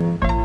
you